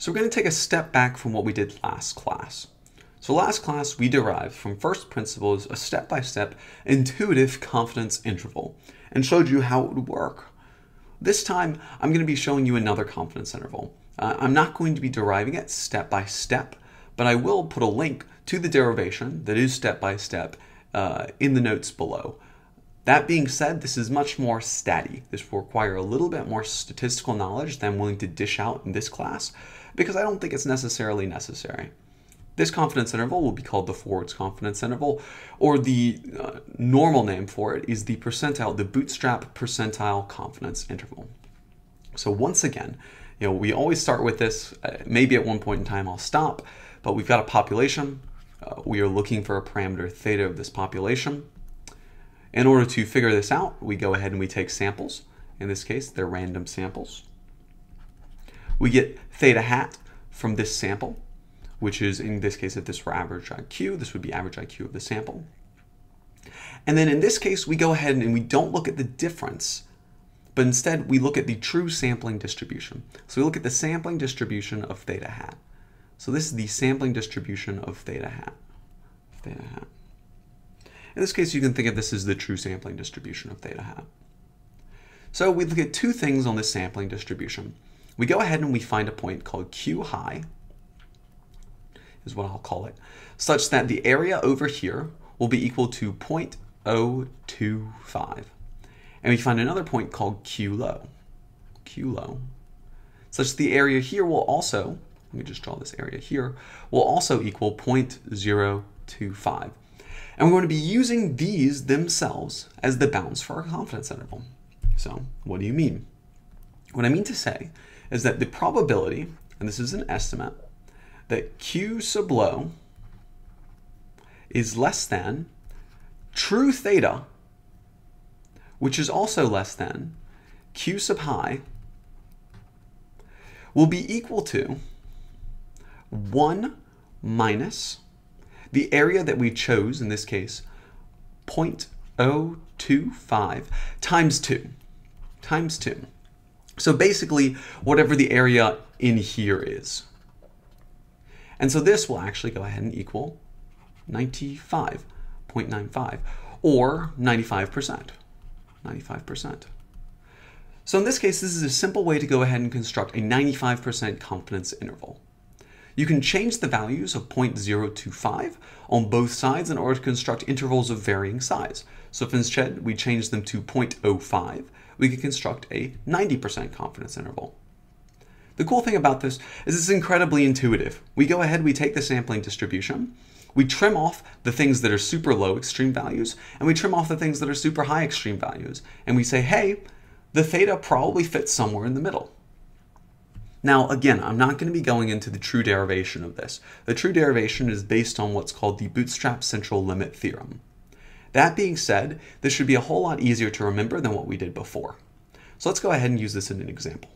So we're going to take a step back from what we did last class. So last class, we derived from first principles a step-by-step intuitive confidence interval and showed you how it would work. This time, I'm going to be showing you another confidence interval. Uh, I'm not going to be deriving it step by step, but I will put a link to the derivation that is step by step uh, in the notes below. That being said, this is much more statty. This will require a little bit more statistical knowledge than I'm willing to dish out in this class because I don't think it's necessarily necessary. This confidence interval will be called the forwards confidence interval, or the uh, normal name for it is the percentile, the bootstrap percentile confidence interval. So once again, you know, we always start with this. Uh, maybe at one point in time I'll stop, but we've got a population. Uh, we are looking for a parameter theta of this population. In order to figure this out, we go ahead and we take samples. In this case, they're random samples. We get theta hat from this sample, which is in this case, if this were average IQ, this would be average IQ of the sample. And then in this case, we go ahead and we don't look at the difference, but instead we look at the true sampling distribution. So we look at the sampling distribution of theta hat. So this is the sampling distribution of theta hat. Theta hat. In this case, you can think of this as the true sampling distribution of theta hat. So we look at two things on this sampling distribution. We go ahead and we find a point called Q high, is what I'll call it, such that the area over here will be equal to 0.025. And we find another point called Q low, Q low, such that the area here will also, let me just draw this area here, will also equal 0.025. And we're going to be using these themselves as the bounds for our confidence interval. So what do you mean? What I mean to say is that the probability, and this is an estimate, that Q sub low is less than true theta, which is also less than Q sub high, will be equal to 1 minus the area that we chose, in this case, 0.025 times 2. Times 2. So basically, whatever the area in here is. And so this will actually go ahead and equal 95.95 or 95%. 95%. So in this case, this is a simple way to go ahead and construct a 95% confidence interval. You can change the values of 0.025 on both sides in order to construct intervals of varying size. So if instead we change them to 0.05, we can construct a 90% confidence interval. The cool thing about this is it's incredibly intuitive. We go ahead, we take the sampling distribution, we trim off the things that are super low extreme values, and we trim off the things that are super high extreme values. And we say, hey, the theta probably fits somewhere in the middle. Now, again, I'm not going to be going into the true derivation of this. The true derivation is based on what's called the bootstrap central limit theorem. That being said, this should be a whole lot easier to remember than what we did before. So let's go ahead and use this in an example.